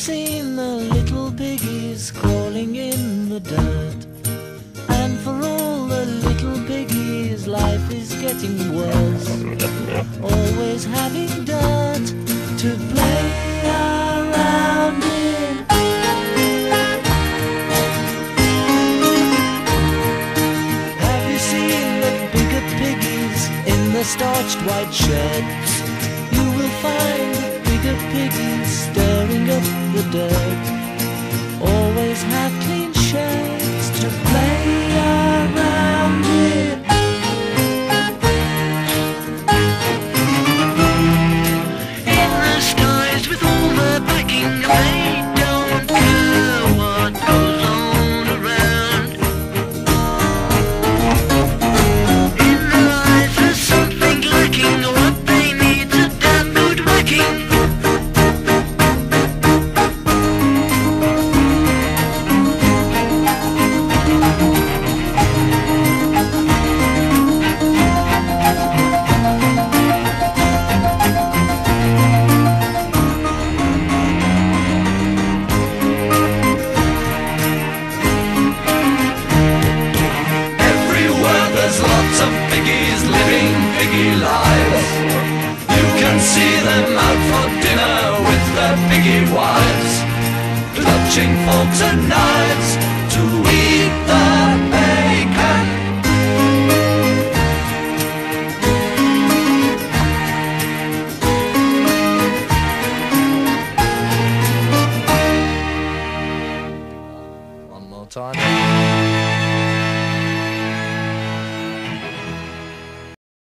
seen the little piggies crawling in the dirt. And for all the little piggies, life is getting worse. Always having dirt to play around in. Have you seen the bigger piggies in the starched white shirts? The dirt. There's lots of piggies living piggy lives. You can see them out for dinner with their piggy wives, clutching forks and knives to eat the bacon. One more time.